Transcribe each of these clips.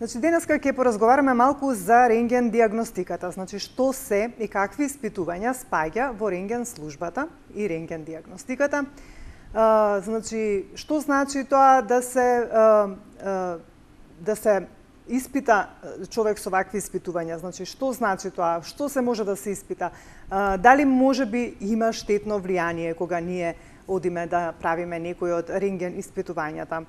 Значи денеска ќе поразговараме малку за рентген диагностиката, значи што се и какви испитувања спаѓа во рентген службата и рентген диагностиката. А, значи што значи тоа да се а, а, да се испита човек со вакви испитувања, значи што значи тоа, што се може да се испита, дали може би има штетно влијание кога ние одиме да правиме некој од рентген испитувањата.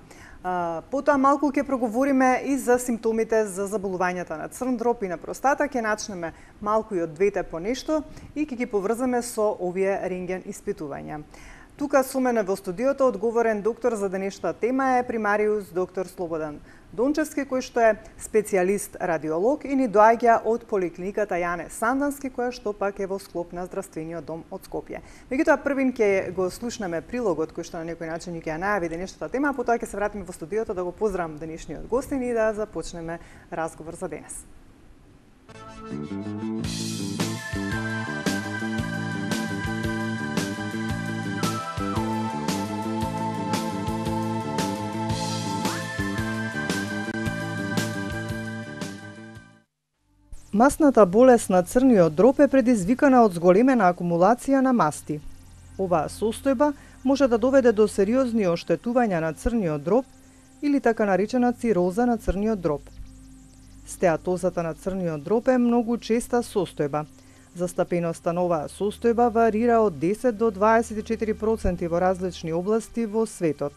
Потоа малку ќе проговориме и за симптомите за заболувањата на црн дроп и на простата, ќе начнеме малку и од двете по нешто и ќе ги поврзаме со овие рентген испитувања. Тука со мене во студиото одговорен доктор за денешната тема е примариус доктор Слободан. Дончевски, кој што е специјалист радиолог и ни доаѓа од поликлиниката Јане Сандански, која што пак е во склоп на здравствениот дом од Скопје. Меѓутоа првин ќе го слушнеме прилогот кој што на некој начин ќе ја најави денешната тема, а потоа ќе се вратиме во студиото да го поздравам денешниот гостин и да започнеме разговор за денес. Масната болест на црниот дроб е предизвикана од зголемена акумулација на масти. Оваа состојба може да доведе до сериозни оштетувања на црниот дроб или така наречена цироза на црниот дроб. Стеатозата на црниот дроб е многу честа состојба. Застапеноста на оваа состојба варира од 10 до 24% во различни области во светот.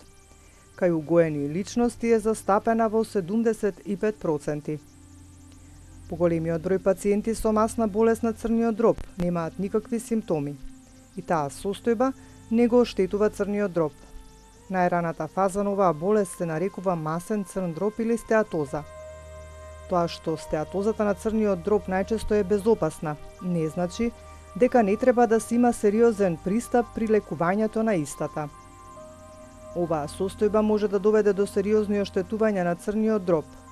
Кај угоени личности е застапена во 75%. Поголемиот број пациенти со масна болест на црниот дроб немаат никакви симптоми. И таа состојба не го оштетува црниот дроб. Најраната фаза на оваа болест се нарекува масен црн дроб или стеатоза. Тоа што стеатозата на црниот дроб најчесто е безопасна, не значи дека не треба да се има сериозен пристап при лекувањето на истата. Оваа состојба може да доведе до сериозни оштетувања на црниот дроб –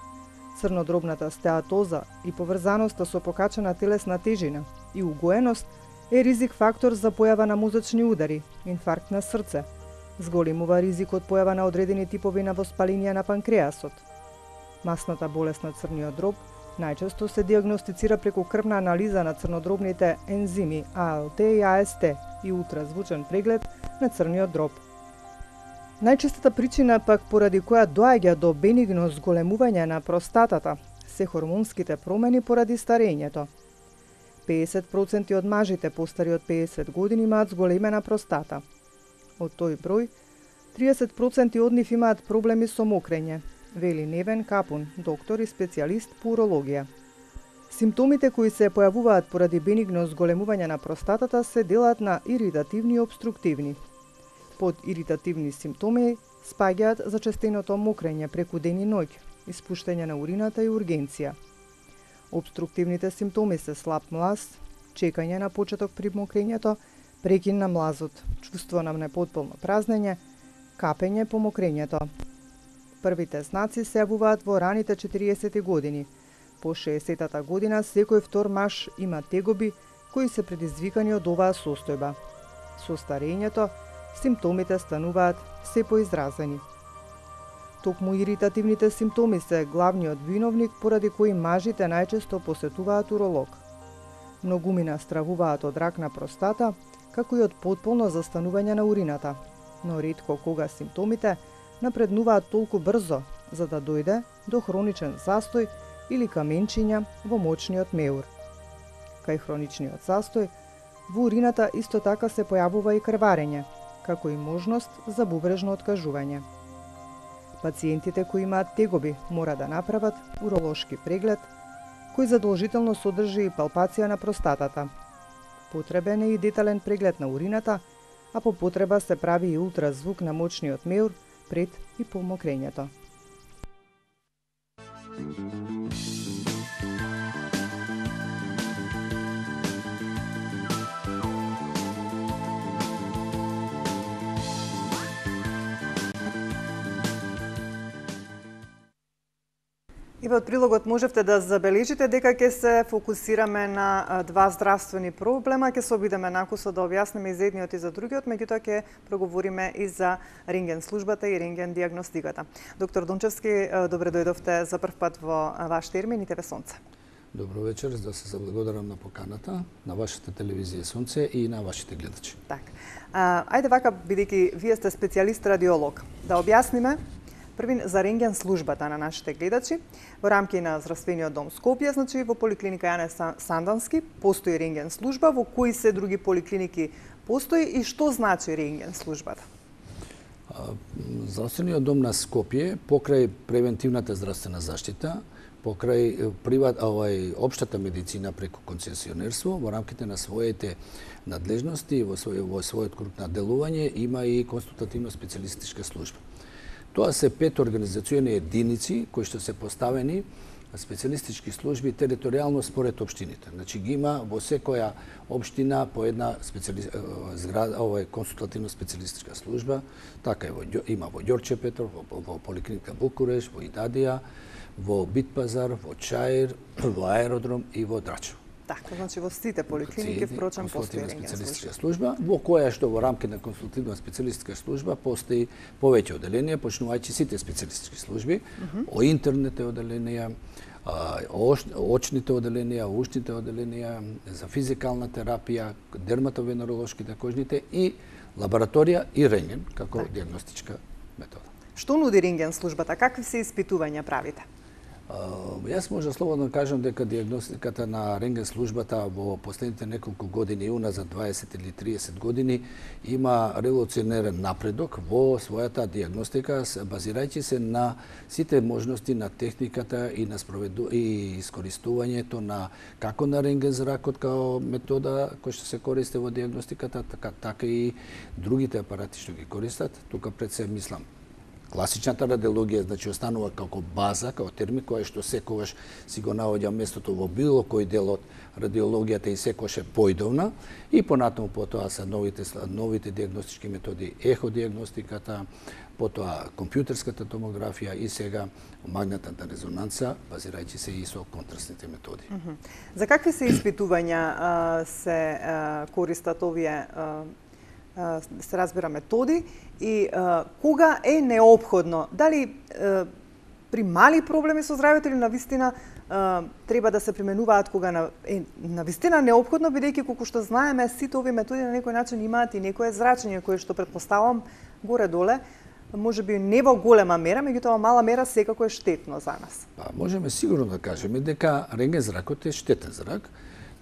Црнодробната стеатоза и поврзаноста со покачена телесна тежина и угоеност е ризик фактор за појава на мозочни удари, инфаркт на срце, зголемува ризикот појава на одредени типови на воспалинија на панкреасот. Масната болест на црниот дроб најчесто се диагностицира преку крвна анализа на црнодробните ензими АЛТ и АСТ и ултразвучен преглед на црниот дроб. Најчестата причина пак поради која доаѓа до бенигно зголемување на простатата се хормонските промени поради старењето. 50% од мажите постари од 50 години имаат зголемена простата. Од тој број, 30% од нив имаат проблеми со мокрење, вели Невен Капун, доктор и специјалист по урологија. Симптомите кои се појавуваат поради бенигно зголемување на простатата се делат на иритативни и обструктивни, под иритативни симптоми спаѓаат зачестеното мокрење преку ден и ноќ, испуштање на урината и ургенција. Обструктивните симптоми се слаб млаз, чекање на почеток при мокрењето, прекин на млазот, чувство на непотполно празнење, капење по мокрењето. Првите знаци се јавуваат во раните 40 години. По 60-та година секој втор маж има тегоби кои се предизвикани од оваа состојба. Со старењето, симптомите стануваат се поизразени. Токму иритативните симптоми се главниот виновник поради кои мажите најчесто посетуваат уролог. Многумина стравуваат од рак на простата, како и од потполно застанување на урината, но ретко кога симптомите напреднуваат толку брзо за да дојде до хроничен застој или каменчиња во мочниот меур. Кај хроничниот застој, во урината исто така се појавува и крварење, како и можност за бубрежно откажување. Пациентите кои имаат тегоби мора да направат уролошки преглед, кој задолжително содржи и палпација на простатата. Потребен е и детален преглед на урината, а по потреба се прави и ултразвук на мочниот меур пред и по мокрењето. Еве од прилогот можевте да забележите дека ќе се фокусираме на два здравствени проблема, ќе се обидеме накусо да објасниме и за едниот и за другиот, меѓутоа ќе проговориме и за рентген службата и рентген диагностиката. Доктор Дончевски, добре дојдовте за прв пат во ваш термин и ТВ Сонце. Добро вечер, да се заблагодарам на поканата, на вашата телевизија Сонце и на вашите гледачи. Так. А, ајде вака, бидејќи вие сте специјалист радиолог, да објасниме Првин за ренген службата на нашите гледачи. Во рамки на здравствениот дом Скопје, значи во поликлиника Јане Сандански постои ренген служба, во кои се други поликлиники постои и што значи ренген службата? Здравствениот дом на Скопје покрај превентивната здравствена заштита покрај приват, овај, општата медицина преку концесионерство во рамките на своите надлежности во, свој, во својот круг на делување има и консултативно специјалистичка служба. Тоа се пет организациони единици кои што се поставени специјалистички служби територијално според општините. Значи ги има во секоја општина по една специјали... зграда, ова е консултативно специјалистичка служба, така е во има во Ѓорче Петров, во, во поликлиника Букуреш, во Идадија, во Битпазар, во Чаир, во Аеродром и во Драчево. Така, значи во сите поликлиники впрочем постои специјалистичка служба, во која што во рамки на консултативна специјалистичка служба постои повеќе оделенија, почнувајќи сите специјалистички служби, mm -hmm. о интернете оделенија, очните оделенија, ушните оделенија, за физикална терапија, дерматовенеролошките кожните и лабораторија и рентген како так. диагностичка метода. Што нуди рентген службата? Какви се испитувања правите? Јас може слободно да кажам дека диагностиката на Ренген службата во последните неколку години, уна за 20 или 30 години, има револуционерен напредок во својата диагностика, базирајќи се на сите можности на техниката и на спроведу и искористувањето на како на Ренген зракот као метода кој што се користи во диагностиката, така така и другите апарати што ги користат. Тука пред се мислам Класичната радиологија значи останува како база, како термин кој што секогаш си го наоѓа местото во било кој дел од радиологијата и секогаш е поидовна и понатаму потоа се новите новите диагностички методи, еходиагностиката, потоа компјутерската томографија и сега магнетната резонанца, базирајќи се и со контрастните методи. Mm -hmm. За какви се испитувања се користат овие се разбира методи и а, кога е необходно, дали а, при мали проблеми со здравјето или на вистина треба да се применуваат кога на, е на вистина необходно, бидејќи колку што знаеме, сите овие методи на некој начин имаат и некое зрачење кое што предпоставам горе-доле, може би не во голема мера, меѓутоа мала мера секако е штетно за нас. Па, можеме сигурно да кажеме дека рентген зракот е штетен зрак,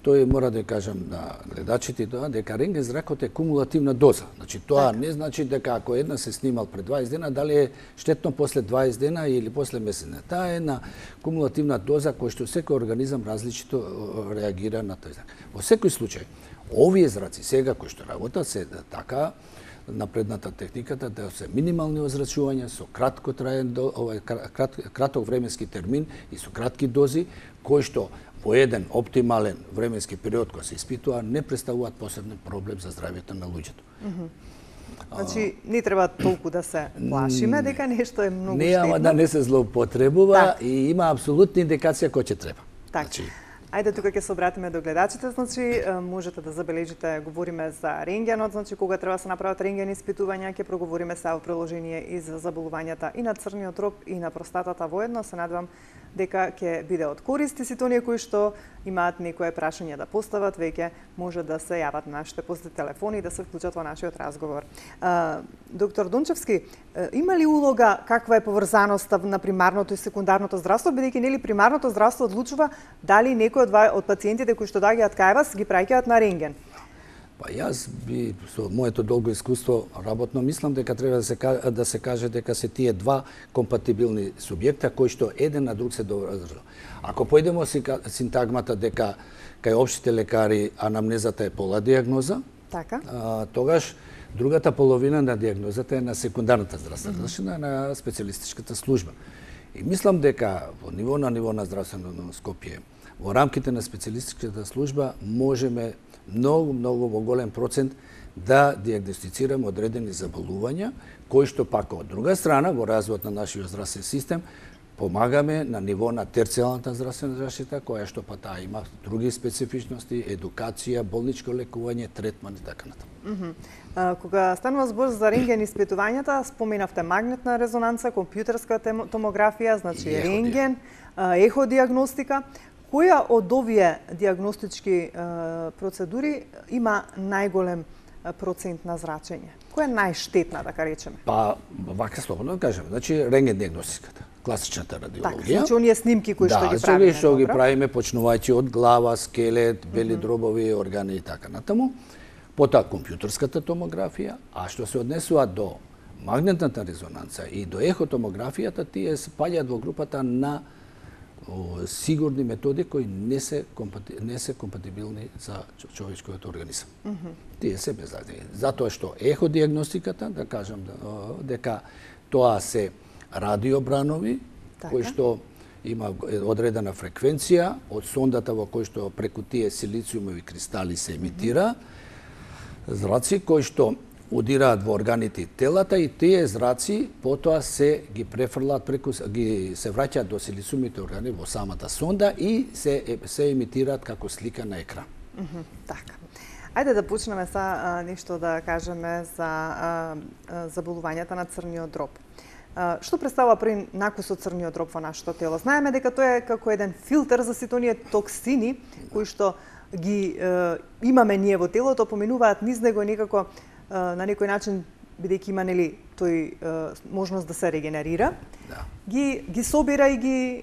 тој мора да кажам на гледачите тоа дека рентген зракот е кумулативна доза. Значи тоа така. не значи дека ако една се снимал пред 20 дена дали е штетно после 20 дена или после месец. Таа е една кумулативна доза која што секој организам различито реагира на тој зрак. Во секој случај, овие зраци сега кои што работат се така напредната техниката да се минимални озрачувања со кратко траен овај крат, краток временски термин и со кратки дози кои што во еден оптимален временски период кој се испитува не представуваат посебен проблем за здравјето на луѓето. Mm -hmm. Значи, не треба толку да се плашиме дека нешто е многу штетно. Не, ама да не се злоупотребува так. и има апсолутна индикација кој ќе треба. Так. Значи, Ајде тука ќе се обратиме до гледачите, значи можете да забележите, говориме за рентгенот, значи кога треба да се направат рентген испитувања, ќе проговориме се во приложение и за заболувањата и на црниот роб и на простатата воедно. Се надевам дека ќе биде од корист и сите оние кои што имаат некое прашање да постават, веќе може да се јават нашите после телефони и да се вклучат во нашиот разговор. доктор Дончевски, има ли улога каква е поврзаноста на примарното и секундарното здравство, бидејќи нели примарното здравство одлучува дали некој од, од пациентите кои што доаѓаат кај вас ги праќаат на рентген? Па јас би со моето долго искуство работно мислам дека треба да се да се каже дека се тие два компатибилни субјекта кои што еден на друг се доврзуваат. Ако појдемо синтагмата дека кај општите лекари анамнезата е пола диагноза, така. А, тогаш другата половина на диагнозата е на секундарната здравствена mm -hmm. на специјалистичката служба. И мислам дека во ниво на ниво на здравствено Скопје, во рамките на специјалистичката служба можеме многу, многу во голем процент да диагностицираме одредени заболувања, кои што пак од друга страна во развојот на нашиот здравствен систем помагаме на ниво на терцијалната здравствена заштита, која што па таа има други специфичности, едукација, болничко лекување, третман и така натаму. Mm -hmm. Кога станува збор за рентген испитувањата, споменавте магнетна резонанца, компјутерска томографија, значи ехо рентген, еходиагностика. Која од овие диагностички процедури има најголем процент на зрачење? Која е најштетна, да речеме? Па, вака слободно да кажеме. Значи, рентген диагностиката класичната радиологија. Така, значи оние снимки кои да, што ги правиме. Да, што ги правиме почнувајќи од глава, скелет, бели mm -hmm. дробови, органи и така натаму. Потоа компјутерската томографија, а што се однесува до магнетната резонанца и до ехотомографијата, тие спаѓаат во групата на сигурни методи кои не се компати, не се компатибилни за човечкиот организам. Mm -hmm. Тие се беззадени. Затоа што еходиагностиката, да кажам да, дека тоа се радиобранови, така. кои што има одредена фреквенција од сондата во кој што преку тие силициумови кристали се емитира, mm -hmm. зраци кои што удираат во органите и телата и тие зраци потоа се ги префрлаат преку ги се враќаат до силисумите органи во самата сонда и се се емитираат како слика на екран. Mm -hmm, така. Ајде да почнеме са а, нешто да кажеме за а, заболувањата на црниот дроб. Што представува при накусот црниот дроб во нашето тело? Знаеме дека тоа е како еден филтер за сите оние токсини кои што ги е, имаме ние во телото, поминуваат низ него некако е, на некој начин бидејќи има нели тој можност да се регенерира, да. ги ги собира и ги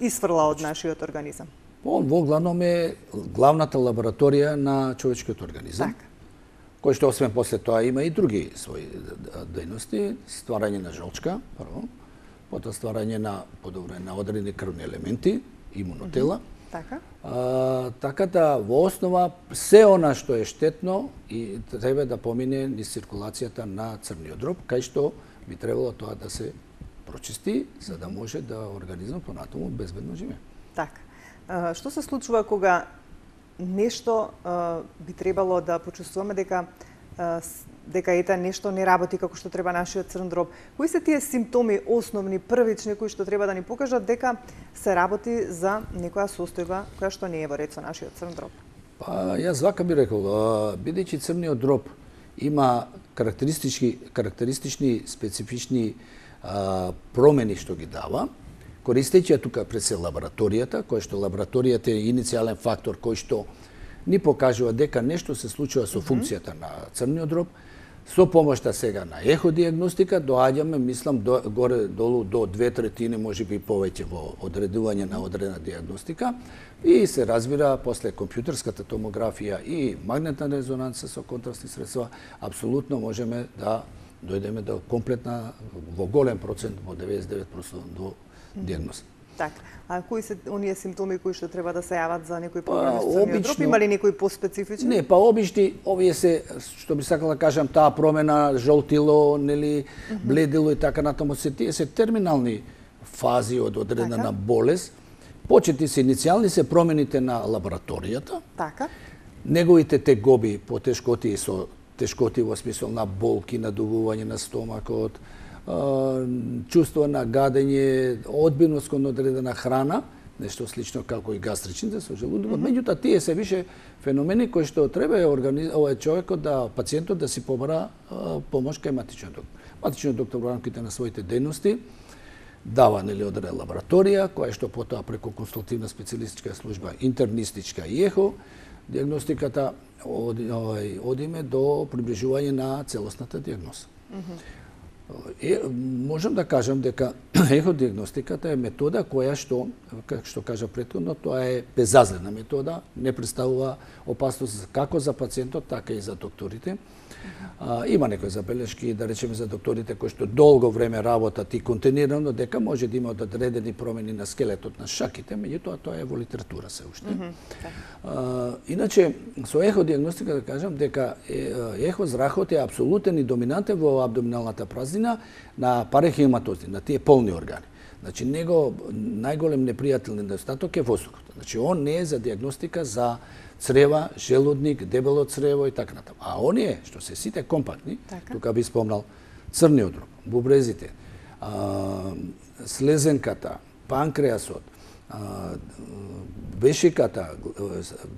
исфрла од нашиот организам. Он во главном е главната лабораторија на човечкиот организам. Така кој што освен после тоа има и други своји дејности, стварање на жолчка, прво, потоа стварање на подобрување на одредени крвни елементи, имунотела. Mm -hmm. Така. А, така да во основа се она што е штетно и треба да помине низ циркулацијата на црниот дроб, кај што би требало тоа да се прочисти за да може да организмот понатаму безбедно живее. Така. што се случува кога нешто а, би требало да почувствуваме дека а, дека ета нешто не работи како што треба нашиот црн дроб. Кои се тие симптоми основни, првични кои што треба да ни покажат дека се работи за некоја состојба која што не е во ред со нашиот црн дроб? Па јас вака би рекол, бидејќи црниот дроб има карактеристични карактеристични специфични а, промени што ги дава, користејќи ја тука пред се лабораторијата, која што лабораторијата е иницијален фактор кој што ни покажува дека нешто се случува со функцијата на црниот дроб, со помошта сега на еходиагностика доаѓаме, мислам, до, горе долу до две третини, може би повеќе во одредување на одредена диагностика и се разбира после компјутерската томографија и магнетна резонанца со контрастни средства, апсолутно можеме да дојдеме до комплетна во голем процент во 99% до диагноз. Така. А кои се оние симптоми кои што треба да се јават за некој па, обично, Има ли некој поспецифичен? Не, па обични овие се што би сакала да кажам таа промена жолтило, нели, бледило и така натаму се тие се терминални фази од одредена така? болест. Почети се иницијални се промените на лабораторијата. Така. Неговите тегоби по тешкоти со тешкоти во смисол на болки, надувување на стомакот, чувство на гадење, одбивност кон одредена храна, нешто слично како и гастричните со желудокот. Mm -hmm. Меѓутоа тие се више феномени кои што треба организ... овој човекот да пациентот да си побара помош кај матичниот доктор. Матичниот доктор во рамките на своите дејности дава нели одредена лабораторија која што потоа преку консултативна специјалистичка служба интернистичка и ехо диагностиката одиме до приближување на целосната диагноза. Mm -hmm. Е, можам да кажам дека еходиагностиката е метода која што, како што кажа претходно, тоа е безазлена метода, не представува опасност како за пациентот, така и за докторите. А, има некои забелешки, да речеме за докторите кои што долго време работат и континирано, дека може да имаат одредени промени на скелетот на шаките, меѓутоа тоа е во литература се уште. Mm -hmm. а, иначе, со еходиагностика да кажам дека ехо зрахот е апсолутен и доминантен во абдоминалната празнина на парехематози, на тие полни органи. Значи, него најголем непријател недостаток е воздухот. Значи, он не е за диагностика за црева, желудник, дебело црево и така натаму. А оние што се сите компактни, така. тука би спомнал црниот дроб, бубрезите, а, слезенката, панкреасот, бешиката,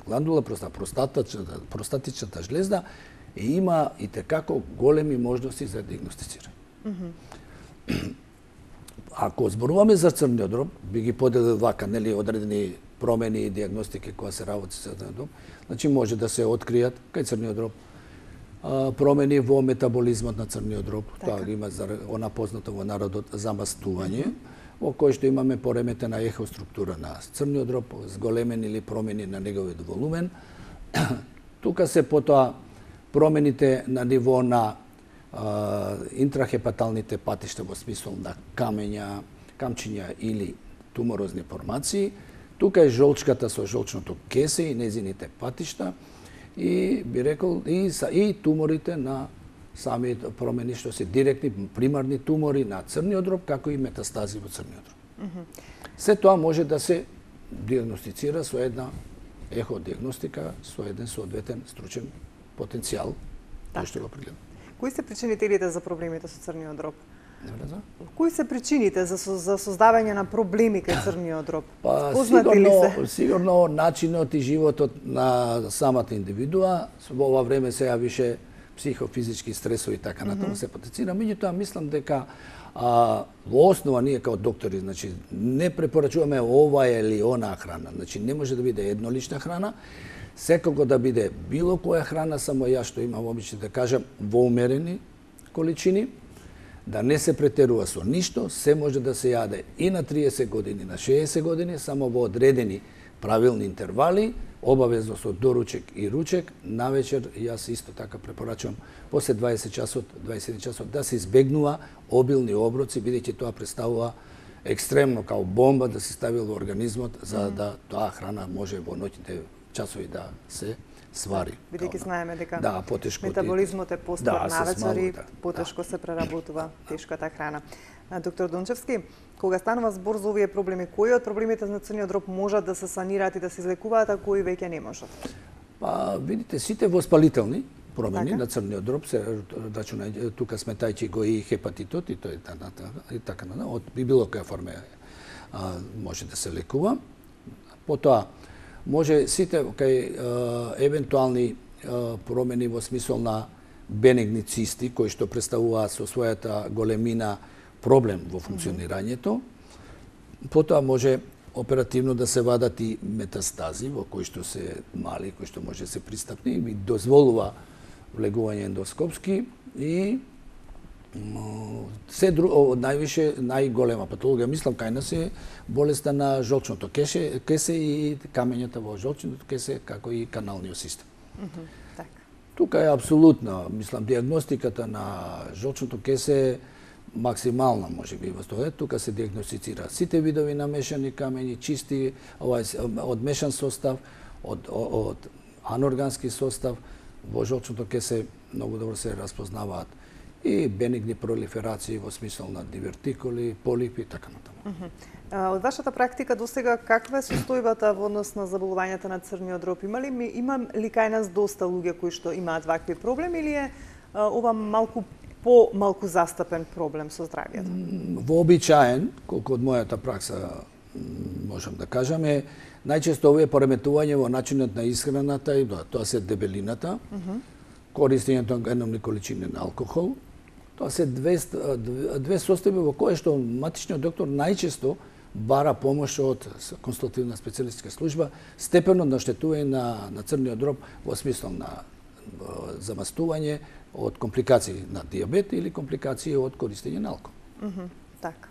гландула простатичната, простатичната жлезда има и текако големи можности за диагностицирање. Mm -hmm. Ако зборуваме за црниот дроб, би ги поделил вака, нели, одредени промени и диагностики која се работи со црниот дроб, значи може да се откријат кај црниот дроб промени во метаболизмот на црниот дроб, така. тоа има за она познато во народот замастување. Mm -hmm во кој што имаме пореметена ехоструктура на црниот дроб, зголемени или промени на неговиот волумен. Тука се потоа промените на ниво на а, интрахепаталните патишта во смисол на камења, камчиња или туморозни формации. Тука е жолчката со жолчното кесе и незините патишта и би рекол и, и туморите на самите промени што се директни примарни тумори на црниот дроб, како и метастази во црниот дроб. Mm -hmm. Се тоа може да се диагностицира со една еходиагностика, со еден соодветен стручен потенцијал, тој што го пригледа. Кои се причинителите за проблемите со црниот дроб? Не Кои се причините за, за создавање на проблеми кај црниот дроб? Па, сигурно, сигурно начинот и животот на самата индивидуа, во ова време сега више психофизички стресови и така натаму mm -hmm. се потенцира. Меѓутоа мислам дека а, во основа ние како доктори, значи не препорачуваме ова или она храна. Значи не може да биде еднолична храна, секако да биде било која храна, само ја што имам обичај да кажам во умерени количини, да не се претерува со ништо, се може да се јаде и на 30 години, на 60 години, само во одредени правилни интервали, обавезно со доручек и ручек, навечер јас исто така препорачувам после 20 часот, 21 часот да се избегнува обилни оброци бидејќи тоа представува екстремно као бомба да се стави во организмот за да тоа храна може во ноќните часови да се свари. Бидејќи знаеме дека да, потешко метаболизмот е постар да, навечер и да. потешко да. се преработува тешката храна. Доктор Дончевски, кога станува збор за овие проблеми, кои од проблемите на црниот дроб можат да се санираат и да се излекуваат, а кои веќе не можат? Па, видите, сите воспалителни промени така? на црниот дроб се рачуна тука сметајќи го и хепатитот и тој и така на од би било која форма а, може да се лекува. Потоа може сите кај евентуални промени во смисол на бенегни цисти кои што представуваат со својата големина проблем во функционирањето. Потоа може оперативно да се вадат и метастази во кои што се мали, кои што може да се пристапни и дозволува влегување ендоскопски и се друго, највише најголема патологија мислам кај нас е болеста на жолчното кесе, кесе и камењата во жолчното кесе како и каналниот систем. Mm -hmm, така. Тука е апсолутно, мислам диагностиката на жолчното кесе максимална може би во тоа. Тука се диагностицира сите видови на мешани камењи, чисти, овај од мешан состав, од, од аноргански состав, во жолчното ке се многу добро се распознаваат и бенигни пролиферации во смисол на дивертикули, полипи и така натаму. Uh -huh. Од вашата практика до сега каква е состојбата во однос на заболувањата на црниот дроб? Има ли има ли кај нас доста луѓе кои што имаат вакви проблеми или е ова малку по-малку застапен проблем со здравјето? Вообичаен, колку од мојата пракса можам да кажам, е најчесто овие пореметување во начинот на исхраната и тоа се дебелината, mm -hmm. користењето на еномни количини на алкохол. Тоа се две, две состојби во кои што матичниот доктор најчесто бара помош од консултативна специјалистичка служба, степено на штетување на, на црниот дроб во смисло на замастување, од компликации на диабет или компликации од користење на алкохол. Mm -hmm, така.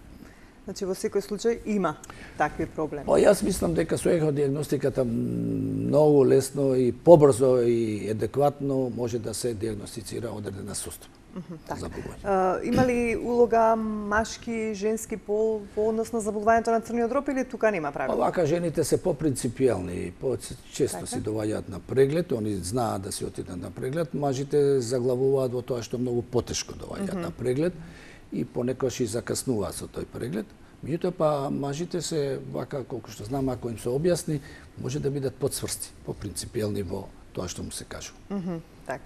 Значи во секој случај има такви проблеми. Па јас мислам дека со диагностиката многу лесно и побрзо и адекватно може да се диагностицира одредена состојба. Uh, има ли улога машки, женски пол во однос на заболувањето на црниот дроб или тука нема правило? Па вака жените се попринципијални, по често така. си доваѓаат на преглед, они знаат да си отидат на преглед, мажите заглавуваат во тоа што многу потешко доваѓаат mm -hmm. на преглед и понекогаш и закаснуваат со тој преглед. Меѓутоа па мажите се вака колку што знам ако им се објасни, може да бидат подсврсти, попринципијални во тоа што му се кажува. Mm -hmm, така.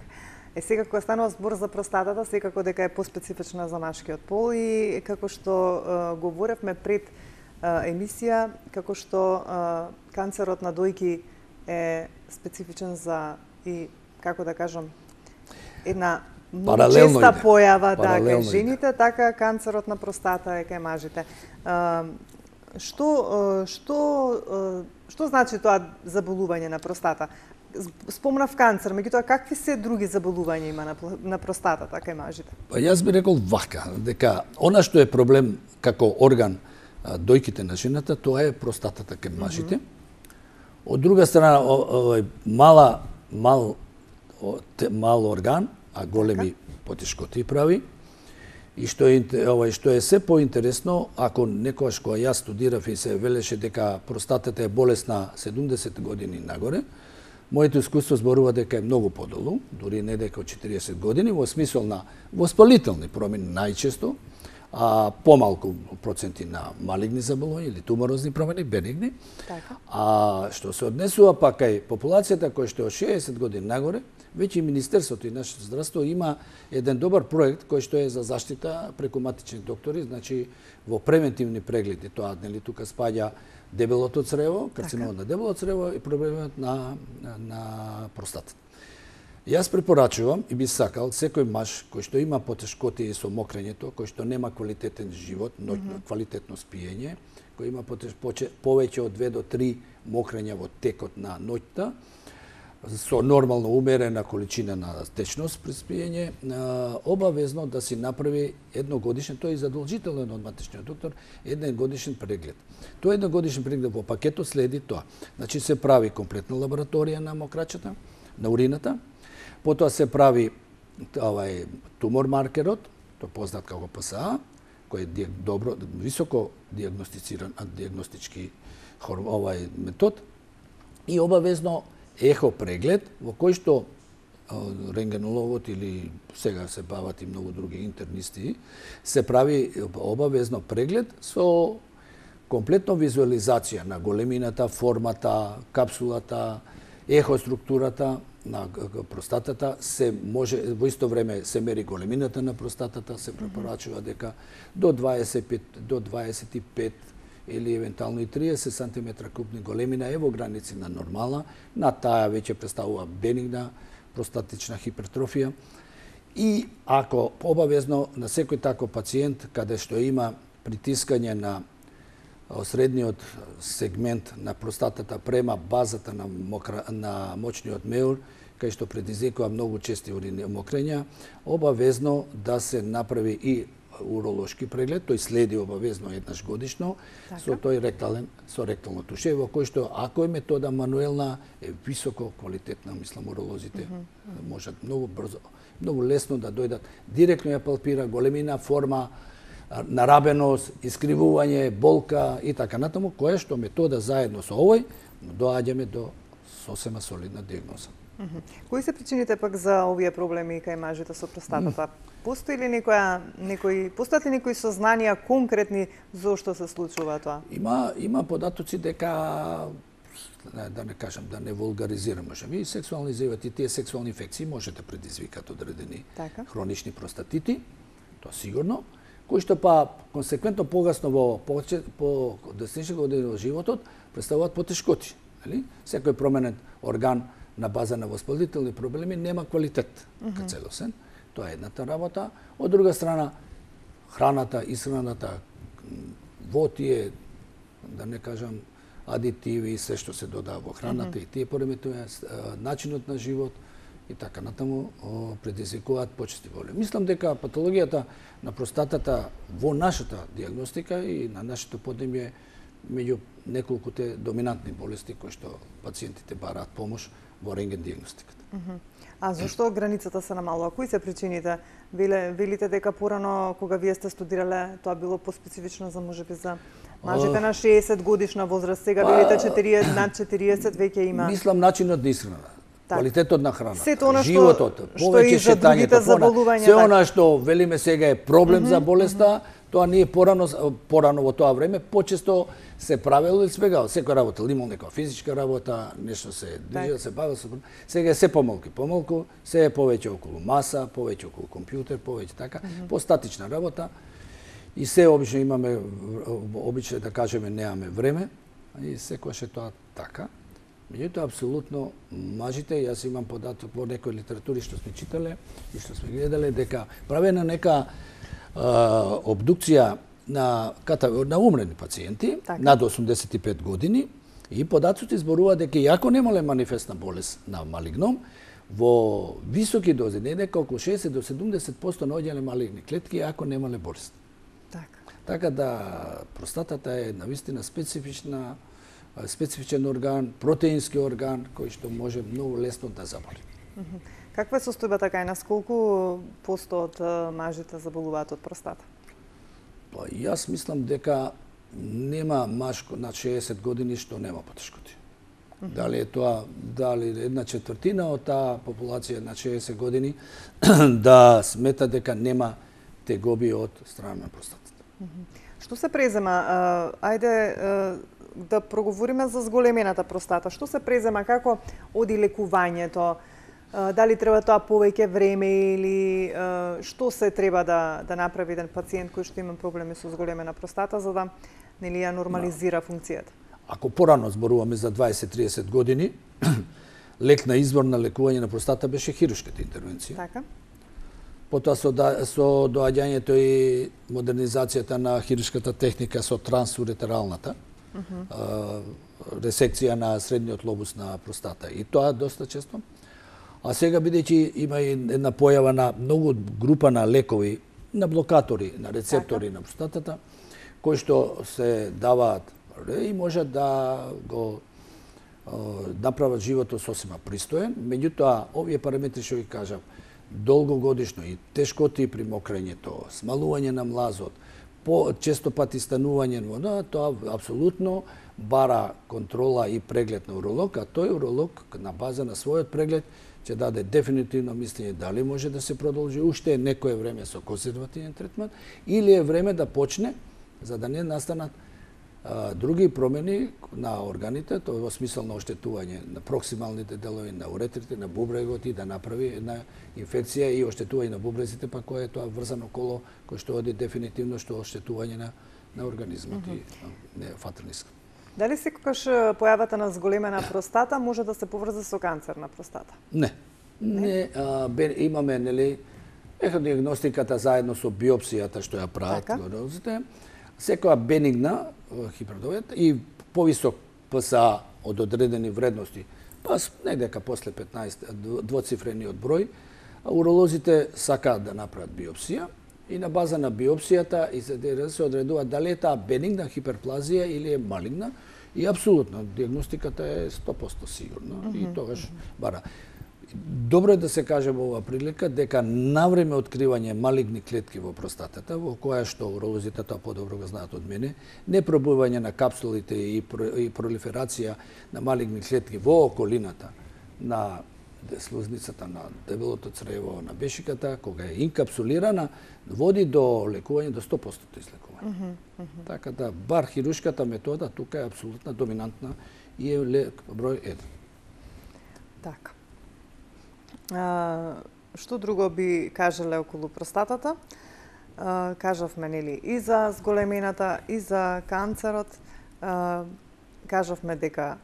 Е сега кога станува збор за простатата, секако дека е поспецифична за машкиот пол и како што е, говоревме пред емисија, како што канцерот на дојки е специфичен за и како да кажам една многу честа иде. појава да кај жените, иде. така канцерот на простата е кај мажите. Што што што значи тоа заболување на простата? Спомнав канцер, меѓутоа какви се други заболувања има на, на простатата кај мажите? Па јас би рекол вака, дека она што е проблем како орган дојките на жената, тоа е простатата кај мажите. Mm -hmm. Од друга страна, овој мала мал мал орган, а големи така? потешкоти прави. И што е овој што е се поинтересно, ако некојаш кога јас студирав и се велеше дека простатата е болест на 70 години нагоре, Моето искуство зборува дека е многу подолу, дури не дека од 40 години, во смисол на воспалителни промени најчесто, а помалку проценти на малигни заболувања или туморозни промени, бенигни. Така. А што се однесува па кај популацијата која што е од 60 години нагоре, веќе и Министерството и нашето здравство има еден добар проект кој што е за заштита преку матични доктори, значи во превентивни прегледи, тоа нели тука спаѓа дебелото црево, карциномот така. на дебелото црево и проблемот на, на, на простатата. Јас препорачувам и би сакал секој маж кој што има потешкоти со мокрењето, кој што нема квалитетен живот, ноќно mm -hmm. квалитетно спиење, кој има потеш, повеќе од 2 до 3 мокрења во текот на ноќта, со нормално умерена количина на течност при спиење, обавезно да си направи едногодишен, тој е задолжителен од матичниот доктор, еден годишен преглед. Тој еден годишен преглед во пакетот следи тоа. Значи се прави комплетна лабораторија на мокрачата, на урината, потоа се прави овај тумор маркерот, тој познат како ПСА, кој е добро, високо диагностициран диагностички овај метод и обавезно ехо преглед во кој што рентгенологот или сега се бават и многу други интернисти, се прави обавезно преглед со комплетно визуализација на големината, формата, капсулата, ехо структурата на простатата, се може во исто време се мери големината на простатата, се препорачува дека до 25 до 25 или евентуално и 30 см купни големина е во граници на нормална, на таа веќе представува бенигна простатична хипертрофија. И ако обавезно на секој тако пациент каде што има притискање на средниот сегмент на простатата према базата на, мокра, на мочниот меур, кај што предизвикува многу чести урини мокрења, обавезно да се направи и уролошки преглед, тој следи обавезно еднаш годишно така. со тој ректален со ректално туше во кој што ако е метода мануелна е високо квалитетна, мислам уролозите mm -hmm. можат многу брзо, многу лесно да дојдат директно ја палпира големина, форма, нарабеност, искривување, болка и така натаму, која што метода заедно со овој доаѓаме до сосема солидна диагноза. Mm -hmm. Кои се причините пак за овие проблеми кај мажите со простатата? Постои ли некоја некои постојат ли некои сознанија конкретни зошто се случува тоа? Има има податоци дека да не кажам да не вулгаризирам, може би сексуални завети, тие сексуални инфекции може да предизвикат одредени така. хронични простатити, тоа сигурно, кои што па консеквентно погасно во по, по деснични години во животот представуваат потешкоти, нели? Секој променет орган на база на воспалителни проблеми нема квалитет mm -hmm. целосен. Тоа е едната работа. Од друга страна, храната, исхраната, во тие, да не кажам, адитиви и се што се додава во храната mm -hmm. и тие пореметувања, начинот на живот и така натаму предизвикуваат почести болести. Мислам дека патологијата на простатата во нашата диагностика и на нашето поднебје меѓу неколкуте доминантни болести кои што пациентите бараат помош во рентген диагностиката. А зашто границата се намалува? Кои се причините? Веле, велите дека порано кога вие сте студирале, тоа било поспецифично за можеби за мажите на 60 годишна возраст, сега па, велите 40 над 40 веќе има. Мислам начинот на исхрана. Так. Квалитетот на храна, Сето она животот, што, повеќе шетањето, се она што велиме сега е проблем mm -hmm, за болеста, mm -hmm Тоа ние порано, порано во тоа време, почесто се правело и сега, секоја работа, имал некоја физичка работа, нешто се движел, се бавил, се... сега е се помалку, помалку, се е повеќе околу маса, повеќе околу компјутер, повеќе така, mm -hmm. по статична работа. И се обично имаме обично да кажеме немаме време и секогаш е тоа така. Меѓутоа, апсолутно, мажите, јас имам податок во некои литератури што сме читале и што сме гледале, дека правена нека а, обдукција на, ката, на умрени пациенти така. над 85 години и податоците зборува дека иако немале манифестна болест на малигном, во високи дози, не дека околу 60 до 70% наоѓале малигни клетки, ако немале болест. Така. Така да простатата е навистина специфична специфичен орган, протеински орган кој што може многу лесно да заболи. Каква е состојбата кај нас? Колку посто од мажите заболуваат од простата? Па јас мислам дека нема машко на 60 години што нема потешкоти. Дали е тоа, дали една четвртина од таа популација на 60 години да смета дека нема тегоби од страна на простатата. Што се презема? Ајде да проговориме за зголемената простата. Што се презема? Како оди лекувањето? Дали треба тоа повеќе време или што се треба да, да направи еден пациент кој што има проблеми со зголемена простата за да нели ја нормализира да. функцијата? Ако порано зборуваме за 20-30 години, лек на извор на лекување на простата беше хирушката интервенција. Така. Потоа со, да, со доаѓањето и модернизацијата на хирушката техника со трансуретералната, ресекција на средниот лобус на простата. И тоа доста често. А сега бидејќи има и една појава на многу група на лекови, на блокатори, на рецептори така. на простатата, кои што се даваат и може да го направат животот сосема пристоен, меѓутоа овие параметри што ги кажав, долгогодишно и тешкоти при мокрењето, смалување на млазот, по често пати станување во вода, тоа апсолутно бара контрола и преглед на уролог, а тој уролог на база на својот преглед ќе даде дефинитивно мислење дали може да се продолжи уште некое време со консервативен третман или е време да почне за да не настанат други промени на органите, тоа во смисол на оштетување на проксималните делови на уретрите, на бубрегот и да направи една инфекција и оштетување на бубрезите, па кој е тоа врзано коло кој што оди дефинитивно што оштетување на на организмот mm -hmm. и не Дали секогаш појавата на зголемена простата може да се поврза со канцер на простата? Не. Не, не а, бе, имаме нели ехо диагностиката заедно со биопсијата што ја прават така? секоја бенигна хипертовијат и повисок ПСА од одредени вредности, па негдека после 15 двоцифрениот број, уролозите сакаат да направат биопсија и на база на биопсијата и се, се одредува дали е таа бенигна хиперплазија или е малигна и апсолутно диагностиката е 100% сигурна mm -hmm. и тогаш бара Добро е да се каже во оваа прилика дека навреме откривање малигни клетки во простатата, во која што уролозите тоа подобро го знаат од мене, не пробување на капсулите и, и пролиферација на малигни клетки во околината на слузницата на дебелото црево на бешиката, кога е инкапсулирана, води до лекување до 100% излекување. Mm -hmm. Така да, бар хирушката метода тука е апсолутно доминантна и е лек број 1. Така. А, што друго би кажале околу простатата? А, кажавме нели и за зголемената, и за канцерот. А, кажавме дека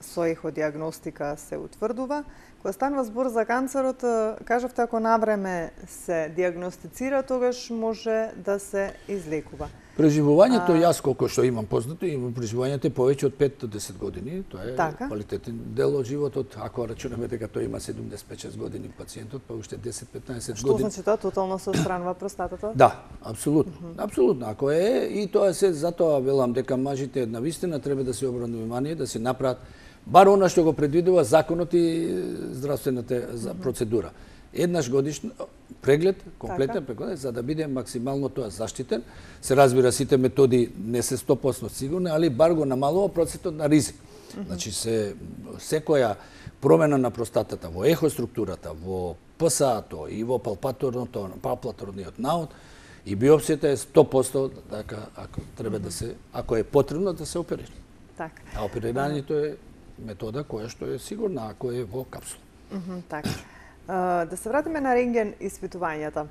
со диагностика се утврдува. Кога станува збор за канцерот, кажавте ако навреме се диагностицира, тогаш може да се излекува. Преживувањето, а... јас колко што имам познато, имам преживувањето е повеќе од 5 до 10 години. Тоа е така? квалитетен дел од животот. Ако рачунаме дека тој има 75-6 години пациентот, па уште 10-15 години. Што значи тоа тотално се отстранува простатата? Да, апсолутно. Mm -hmm. Апсолутно. Ако е и тоа се затоа велам дека мажите на вистина треба да се обрнува внимание, да се направат бар она што го предвидува законот и здравствената процедура. Еднаш годишно преглед, комплетен така. преглед, за да биде максимално тоа заштитен. Се разбира, сите методи не се 100% сигурни, али бар го намалува процентот на ризик. Mm -hmm. Значи, се, секоја промена на простатата во ехоструктурата, во ПСА-то и во палпаторното, палпаторниот наод, и биопсијата е 100% така, ако треба mm -hmm. да се, ако е потребно да се оперира. Така. А оперирањето е метода која што е сигурна ако е во капсула. Mm -hmm, така. Да се вратиме на рентген испитувањата.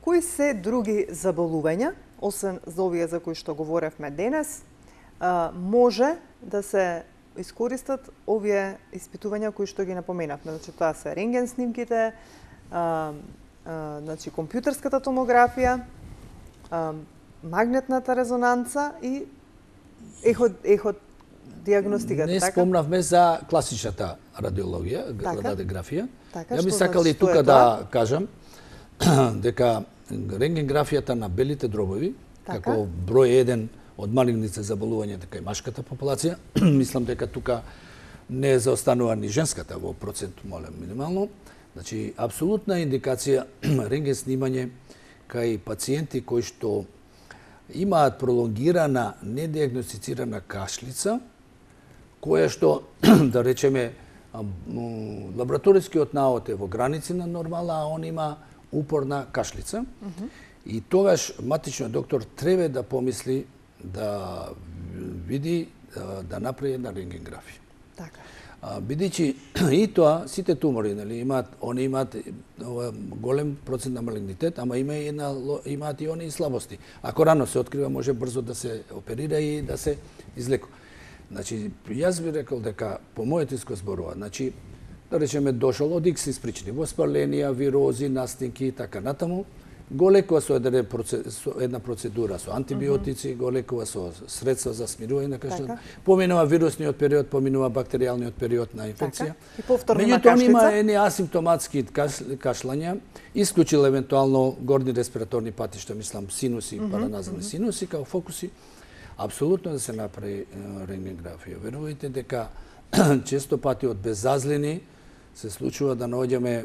Кои се други заболувања освен за овие за кои што говоревме денес, може да се искористат овие испитувања кои што ги напоменавме. Значи тоа се рентген снимките, а, а, значи компјутерската томографија, а, магнетната резонанца и ехот ехот диагностиката, Не така? спомнавме за класичната радиологија, Така. радиографија. Така, Ја би сакал и тука да кажам дека рентгенграфијата на белите дробови, Така. како број еден од малигните заболувања дека и машката популација, мислам дека тука не заостанува ни женската во процент, молем, минимално. Значи, апсолутна индикација рентген снимање кај пациенти кои што имаат пролонгирана недиагностицирана кашлица, која што, да речеме, лабораторискиот наод е во граници на нормала, а он има упорна кашлица. И тогаш матичниот доктор требе да помисли да види да, да направи една рентгенграфија. Така. Бидејќи и тоа, сите тумори, нели, имаат, они имаат голем процент на малигнитет, ама има и една, имаат и они и слабости. Ако рано се открива, може брзо да се оперира и да се излекува. Значи, јас би рекол дека, по мојот искус зборува, значи, да речеме, дошол од икс причини, воспаленија, вирози, настинки и така натаму, го лекува со една, процедура со антибиотици, го лекува со средства за смирување на кашлот, Така. поминува вирусниот период, поминува бактеријалниот период на инфекција. Така. И повторно на Меѓутоа, има едни асимптоматски каш- кашлања, исклучил евентуално горни респираторни патишта, мислам синуси, параназални синуси, као фокуси, апсолутно да се направи е, рентгенграфија. Верувајте дека често пати од безазлени се случува да наоѓаме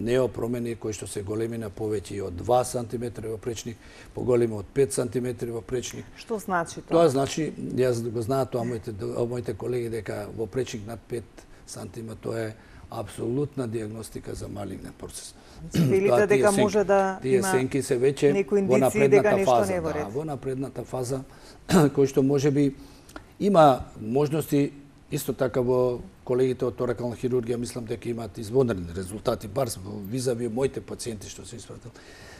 неопромени кои што се големи на повеќе од 2 см во пречник, поголеми од 5 см во пречник. Што значи тоа? Тоа значи, јас го знаат тоа моите, моите колеги дека во пречник над 5 сантима тоа е апсолутна диагностика за малигнен процес. Велите дека сенки- може да тие има сенки се веќе некои во напредната фаза, не да, во напредната фаза кој што може би има можности исто така во колегите од торакална хирургија мислам дека имаат извонредни резултати бар во визави моите пациенти што се испратил.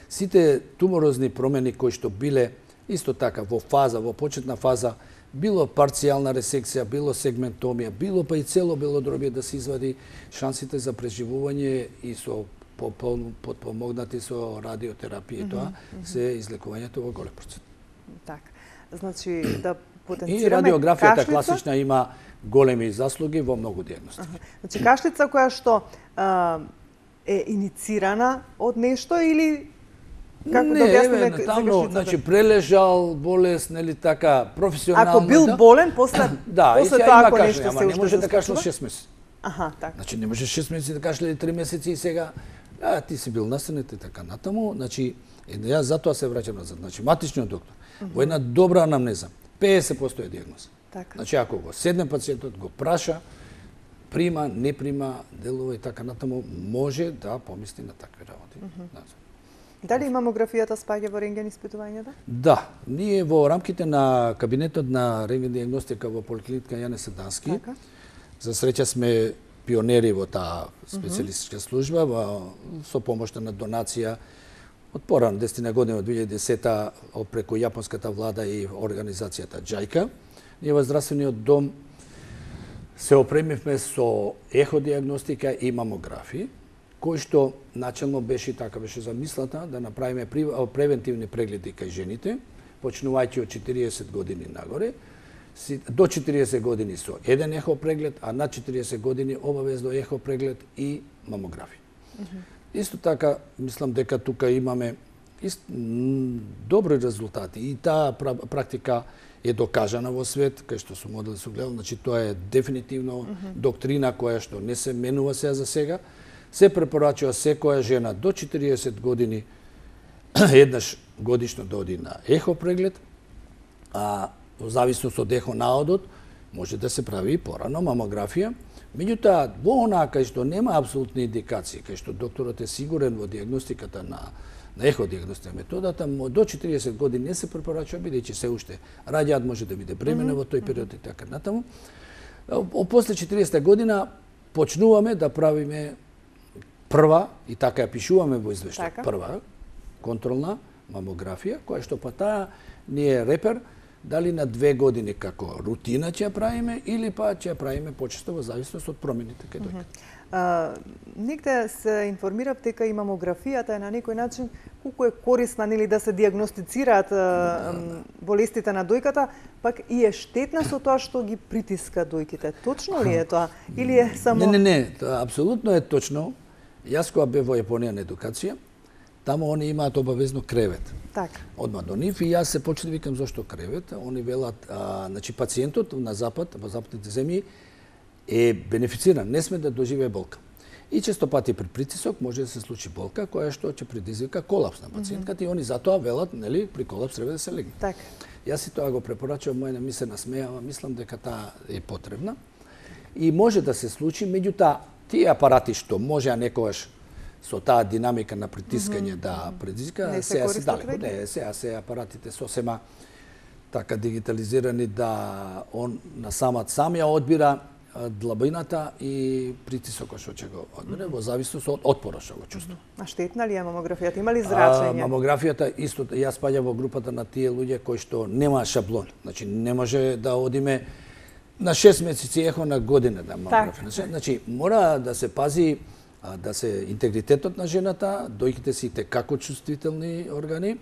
Сите туморозни промени кои што биле исто така во фаза, во почетна фаза, било парцијална ресекција, било сегментомија, било па и цело белодробие да се извади шансите за преживување и со подпомогнати со радиотерапија и тоа се излекувањето во голем процент. Така. Значи да И потенцираме радиографијата кашлица, класична има големи заслуги во многу диагностики. Значи кашлица која што а, е иницирана од нешто или како да објасниме еве, за натамно, кашлицата? значи прележал, болест, нели така, професионално. Ако бил да? болен, после Да, после тоа ако нешто се ама не уште може да случува? 6 месеци. Аха, така. Значи не може 6 месеци да или 3 месеци и сега а ти си бил настанет и така натаму, значи е, јас затоа се враќам назад. Значи матичниот доктор во една добра анамнеза 50% е диагноза. Така. Значи ако го седне пациентот го праша прима, не прима делува и така натаму, може да помисли на такви работи. Да. Дали мамографијата спаѓа во рентген испитувањата? Да, ние во рамките на кабинетот на рентген диагностика во поликлиника Јане Седански, Така. за среќа сме пионери во таа специјалистичка служба, во, со помошта на донација од порано 10 години од 2010 од преку јапонската влада и организацијата џајка. Ние во здравствениот дом се опремивме со еходиагностика и мамографија, кој што начално беше и така беше замислата да направиме превентивни прегледи кај жените, почнувајќи од 40 години нагоре, до 40 години со еден ехо преглед, а над 40 години обавезно ехо преглед и мамографија. Исто така, мислам дека тука имаме ист, добри резултати и таа пра- практика е докажана во свет, кај што су модели су гледал, значи тоа е дефинитивно доктрина која што не се менува сега за сега. Се препорачува секоја жена до 40 години еднаш годишно да оди на ехо преглед, а во зависност од ехо наодот може да се прави и порано мамографија. Меѓутоа, во онаа кај што нема абсолютни индикации, кај што докторот е сигурен во диагностиката на на ехо диагностика методата, до 40 години не се препорачува бидејќи се уште раѓаат може да биде бремена во тој период и така натаму. После 40 година почнуваме да правиме прва и така ја пишуваме во извештај Така. прва контролна мамографија, која што па таа ни е репер дали на две години како рутина ќе ја правиме или па ќе ја правиме почесто во зависност од промените кај дојката. А, негде се информирав дека и мамографијата е на некој начин колку е корисна нели да се диагностицираат да, да. болестите на дојката, пак и е штетна со тоа што ги притиска дојките. Точно ли е тоа или е само Не, не, не, тоа апсолутно е точно. Јас кога бев во Јапонија на едукација, таму они имаат обавезно кревет. Така. Одма до нив и јас се почнав викам зошто кревет. Они велат, а, значи пациентот на запад, во западните земји е бенефициран, не сме да доживее болка. И често пати при притисок може да се случи болка која што ќе предизвика колапс на пациентката mm -hmm. и они затоа велат, нели, при колапс треба да се легне. Така. Јас и тоа го препорачувам, мој ми се насмејава, мислам дека таа е потребна. И може да се случи, меѓутоа тие апарати што може некогаш со таа динамика на притискање mm -hmm. да предизвика, не се се далеко. Не, сега се апаратите сосема така дигитализирани да он на самат сам ја одбира длабината и притисокот што ќе го одмере во зависност од отпорот што го чувствува. А штетна ли е мамографијата? Има ли зрачење? А, мамографијата исто јас спаѓам во групата на тие луѓе кои што нема шаблон. Значи не може да одиме на 6 месеци ехо на година да мамографија. Значи, мора да се пази да се интегритетот на жената, дојките сите како чувствителни органи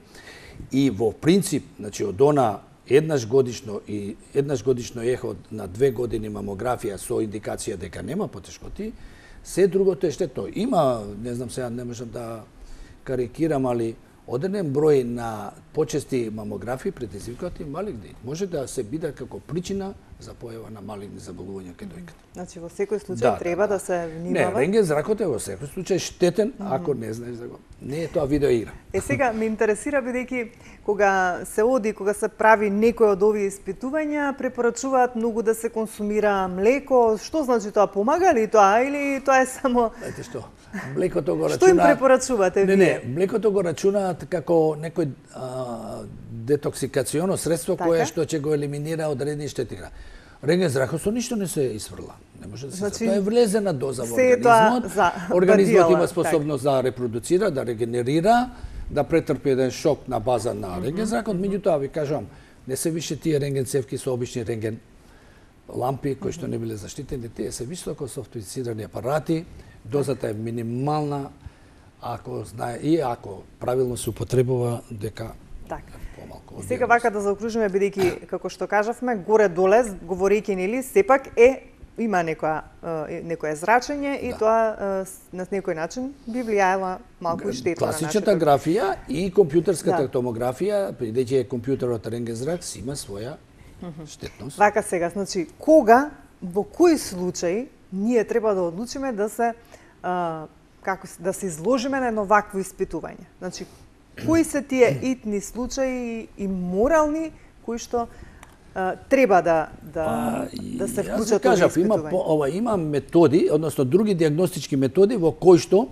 и во принцип, значи од она еднаш годишно и еднаш годишно ехо на две години мамографија со индикација дека нема потешкоти, се другото е штетно. Има, не знам сега, не можам да карикирам, али одреден број на почести мамографии предизвикаат и малигни. Може да се биде како причина за појава на малигни заболувања кај дојката. Значи во секој случај да, треба да, да, се внимава. Не, ренген зракот е во секој случај штетен mm -hmm. ако не знаеш за го. Не е тоа видео игра. Е сега ме интересира бидејќи кога се оди, кога се прави некој од овие испитувања, препорачуваат многу да се консумира млеко. Што значи тоа? Помага ли тоа или тоа е само Знаете што? Млекото го рачунаат... Што им препорачувате вие? Не, не, млекото го рачунаат како некој а, детоксикационо средство така? кое што ќе го елиминира одредени штетира. Ренген зракот со ништо не се изфрла. Не може да се значи, Тоа е влезена доза во организмот. За, организмот има така. способност така. да репродуцира, да регенерира, да претрпи еден шок на база на ренген зракот. Меѓутоа ви кажувам, не се више тие ренген цевки со обични ренген лампи кои што не биле заштитени, тие се високо софтицирани апарати, дозата е минимална, ако знае и ако правилно се употребува дека така. помалку. Сега вака да заокружиме бидејќи како што кажавме горе доле говорејќи нели сепак е има некоја некое зрачење и да. тоа на некој начин би влијаела малку и штетно Класичната на графија и компјутерската да. томографија, бидејќи е компјутерот рентген зрак, си има своја штетност. Вака сега, значи кога во кои случаи ние треба да одлучиме да се а, како да се изложиме на едно вакво испитување. Значи, кои се тие итни случаи и морални кои што а, треба да да па, да се вклучат во кажав, има ова има методи, односно други диагностички методи во кои што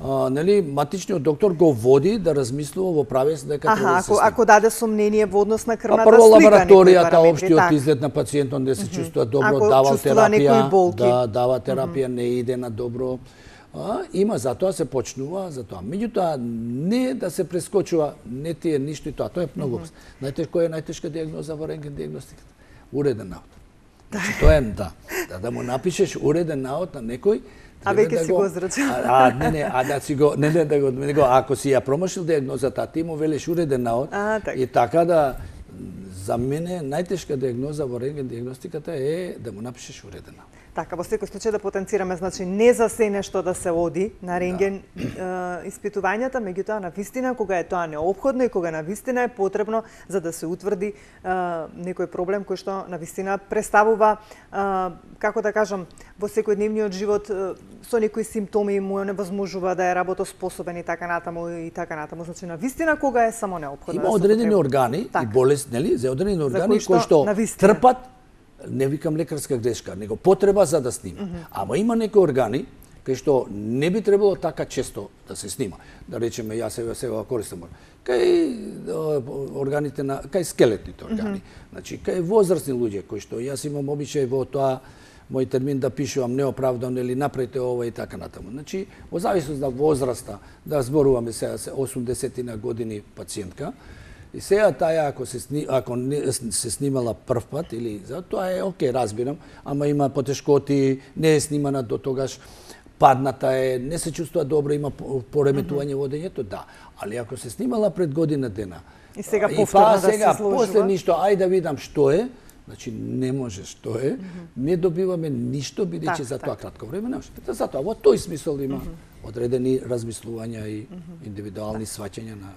а, нели матичниот доктор го води да размислува во правец дека Аха, треба да се ако, ако даде сомнение во однос на крвната па, прво лабораторијата, општиот така. изглед на пациентот не се чувствува добро, ако дава терапија, да дава терапија, не иде на добро А, има затоа се почнува за тоа. Меѓутоа не да се прескочува не тие ништо и тоа. Тоа е многу. Mm -hmm. Знаете која е најтешка диагноза во рентген диагностиката? Уреден наот. Значи тоа е да, да да му напишеш уреден наот на некој А веќе да си го зрачал. А, не, не, а да си го, не, не, да го, не го, ако си ја промашил диагнозата, ти му велиш уреден наот, а, так. и така да, за мене најтешка диагноза во рентген диагностиката е да му напишеш уреден наот. Така, во секој случај да потенцираме, значи не за се нешто да се оди на рентген да. е, испитувањата, меѓутоа на вистина кога е тоа необходно и кога на вистина е потребно за да се утврди е, некој проблем кој што на вистина представува е, како да кажам во секојдневниот живот е, со некои симптоми му невозможува да е работоспособен и така натаму и така натаму. Значи на вистина кога е само необходно. Има да одредени органи така. и болест, нели, за одредени органи кои што, кои што трпат не викам лекарска грешка, него потреба за да снима. Mm -hmm. Ама има некои органи кај што не би требало така често да се снима. Да речеме, јас сега сега користам кај органите на кај скелетните органи. Mm -hmm. Значи кај возрастни луѓе кои што јас имам обичај во тоа мој термин да пишувам неоправдано или направите ова и така натаму. Значи, во зависност на возраста, да зборуваме сега 80 на години пациентка, И сега таја ако се сни, ако не се снимала прв пат или за тоа е окей, разбирам, ама има потешкоти, не е снимана до тогаш падната е, не се чувствува добро, има пореметување во одењето, да. Али ако се снимала пред година дена, и сега повторно да сега, се сложува. после ништо, ај да видам што е, Значи не може што е, не добиваме ништо бидејќи за тоа кратко време не може. Затоа во тој смисол има одредени размислувања и индивидуални сваќања на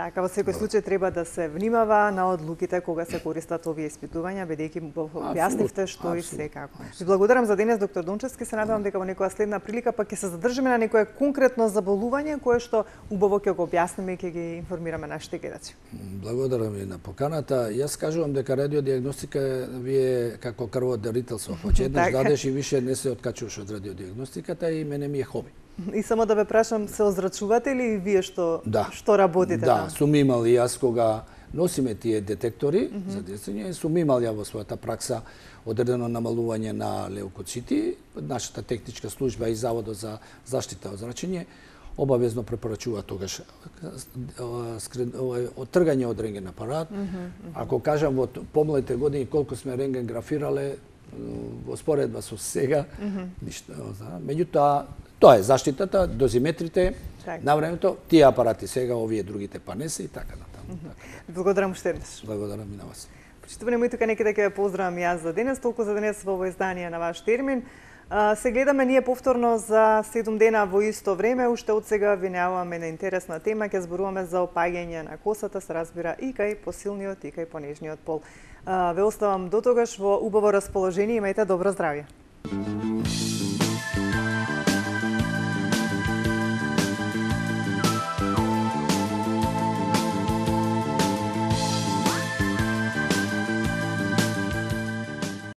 Така, во секој случај треба да се внимава на одлуките кога се користат овие испитувања, бидејќи објаснивте што и се како. Ви благодарам за денес, доктор Дончевски. Се надевам дека во некоја следна прилика пак ќе се задржиме на некое конкретно заболување кое што убаво ќе го објасниме и ќе ги информираме нашите гледачи. Благодарам ви на поканата. Јас кажувам дека радиодиагностика вие како крводарител со еднаш така. дадеш и више не се откачуваш од радиодиагностиката и мене ми е хоби. И само да ве прашам, се озрачувате ли вие што да. што работите Да, там? сум имал и јас кога носиме тие детектори mm -hmm. за децење, сум имал ја во својата пракса одредено намалување на леукоцити. Нашата техничка служба и Заводот за заштита од зрачење обавезно препорачува тогаш отргање од ренген апарат. Mm -hmm. Ако кажам во помладите години колку сме ренген графирале, во споредба со сега, mm -hmm. ништо. Меѓутоа, Тоа е заштитата, дозиметрите, так. на времето, тие апарати сега, овие другите па не се и така натаму. -hmm. Благодарам уште еднаш. Благодарам и на вас. Почитувани мои тука некаде ќе ве поздравам јас за денес, толку за денес во ово издание на ваш термин. Се гледаме ние повторно за 7 дена во исто време. Уште од сега ви најаваме на интересна тема. Ќе зборуваме за опаѓање на косата, се разбира и кај посилниот и кај понежниот пол. Ве оставам до тогаш во убаво расположение. Имајте добро здравје.